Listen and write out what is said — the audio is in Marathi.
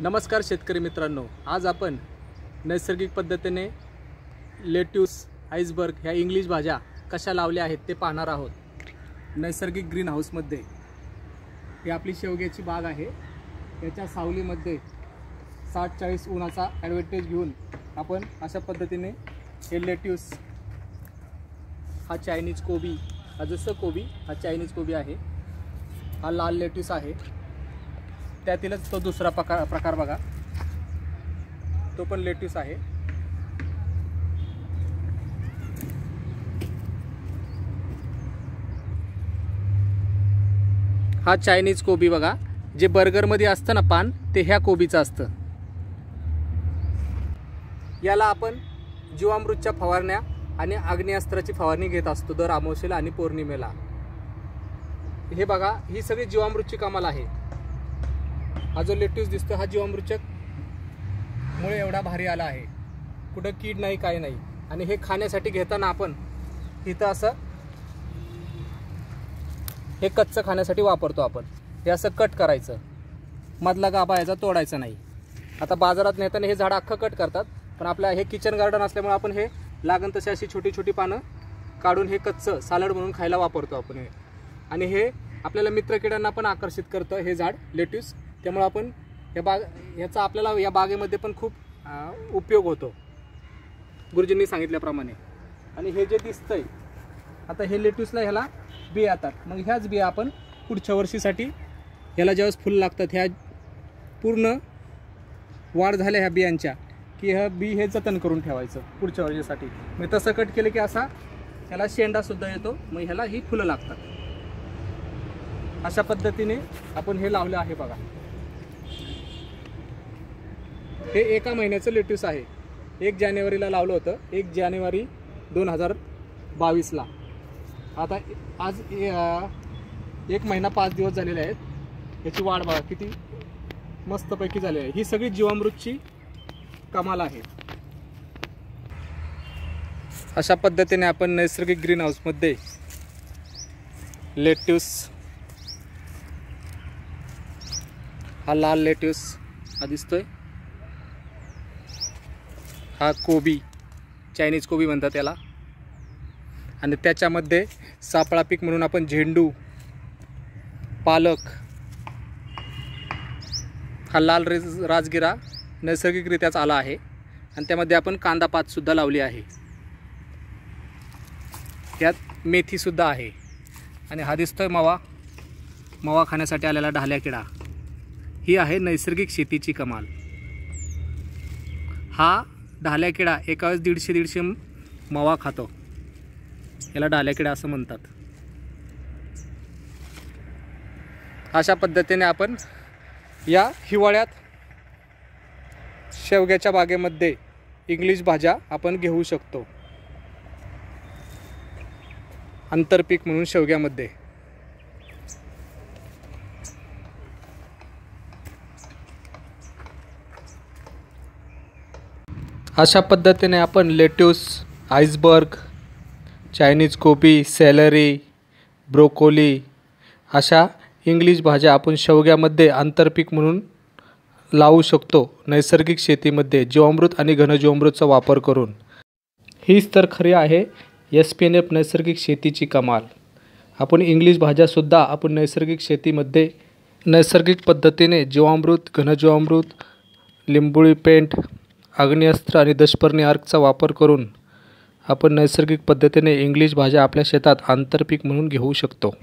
नमस्कार शेतकरी मित्रांनो. आज आपण नैसर्गिक पद्धतीने लेट्यूस आईसबर्ग ह्या इंग्लिश भाज्या कशा लावल्या आहेत ते पाहणार आहोत. नैसर्गिक ग्रीन हाऊसमध्ये ही आपली शेवग्याची बाग आहे. याच्या सावलीमध्ये साठ चाळीस उन्हाचा ॲडव्हर्टेज घेऊन आपण अशा पद्धतीने हे लेट्यूस हा चायनीज कोबी हा जसं कोबी हा चायनीज कोबी आहे. हा लाल लेट्यूस आहे. त्यातीलच तो दुसरा प्रकार प्रकार बघा. तो पण लेट्यूस आहे. हा चायनीज कोबी बघा. जे बर्गरमध्ये असतं ना पान ते ह्या कोबीचं असतं. याला आपण जीवामृतच्या फवारण्या आणि आग्नेयास्त्राची फवारणी घेत असतो दर अमावस्येला आणि पौर्णिमेला. हे बघा ही सगळी जीवामृतची कमाल आहे. हा जो लेट्यूस दिसतो हा जीवामृतच्या मुळे एवढा भारी आला आहे. कुठं कीड नाही काय नाही. आणि हे खाण्यासाठी घेताना आपण इथं असं हे कच्चं खाण्यासाठी वापरतो आपण. हे असं कट करायचं. मधला गाभा याचा तोडायचा नाही. आता बाजारात नेताना हे झाड अख्खं कट करतात पण आपल्या हे किचन गार्डन असल्यामुळे आपण हे लागण तशी अशी छोटी छोटी पानं काढून हे कच्चं सालड म्हणून खायला वापरतो आपण हे. आणि हे आपल्याला मित्रकिड्यांना पण आकर्षित करतं हे झाड लेट्यूस त्यामुळं आपण या बाग ह्याचा आपल्याला या बागेमध्ये पण खूप उपयोग होतो. गुरुजींनी सांगितल्याप्रमाणे. आणि हे जे दिसतंय आता हे लेट्यूसला ह्याला बिया येतात. मग ह्याच बिया आपण पुढच्या वर्षीसाठी ह्याला ज्यावेळेस फुलं लागतात ह्या पूर्ण वाढ झाल्या ह्या बियांच्या की ह्या बी हे जतन करून ठेवायचं पुढच्या वर्षीसाठी. मग तसं कट केलं की असा ह्याला शेंडासुद्धा येतो मग ह्याला ही फुलं लागतात. अशा पद्धतीने आपण हे लावलं आहे बघा. हे एका महिन्याचं लेट्यूस आहे. एक जानेवारीला लावलं होतं. एक जानेवारी दोन हजार बावीसला. आता आज एक महिना पाच दिवस झालेले आहेत. याची वाढ बघा किती मस्तपैकी झाली आहे. ही सगळी जीवामृतची कमाल आहे. अशा पद्धतीने आपण नैसर्गिक ग्रीन हाऊसमध्ये लेट्यूस हा लाल लेट्यूस हा दिसतोय. हा कोबी चायनीज कोबी म्हणतात त्याला. आणि त्याच्यामध्ये सापळा पीक म्हणून आपण झेंडू पालक हा लाल रेज राजगिरा नैसर्गिकरित्याच आला आहे. आणि त्यामध्ये आपण कांदा पातसुद्धा लावली आहे. त्यात मेथीसुद्धा आहे. आणि हा दिसतोय मावा मावा खाण्यासाठी आलेला ढाल्या किडा. ही आहे नैसर्गिक शेतीची कमाल. हा ढाल्या किडा एका वेळेस दीडशे दीडशे मवा खातो. याला ढाल्या किडा असं म्हणतात. अशा पद्धतीने आपण या हिवाळ्यात शेवग्याच्या बागेमध्ये इंग्लिश भाज्या आपण घेऊ शकतो. आंतरपीक म्हणून शेवग्यामध्ये. अशा पद्धतीने आपण लेट्यूस आईसबर्ग चायनीज कोबी सॅलरी ब्रोकोली अशा इंग्लिश भाज्या आपण शेवग्यामध्ये आंतरपीक म्हणून लावू शकतो. नैसर्गिक शेतीमध्ये जीवामृत आणि घनजीवामृतचा वापर करून. हीच तर खरी आहे एस पी एन एफ नैसर्गिक शेतीची कमाल. आपण इंग्लिश भाज्यासुद्धा आपण नैसर्गिक शेतीमध्ये नैसर्गिक पद्धतीने जीवामृत घनजीवामृत लिंबोळी पेंट आग्नेयास्त्र आणि दशपर्णी आर्कचा वापर करून आपण नैसर्गिक पद्धतीने इंग्लिश भाज्या आपल्या शेतात आंतरपीक म्हणून घेऊ शकतो.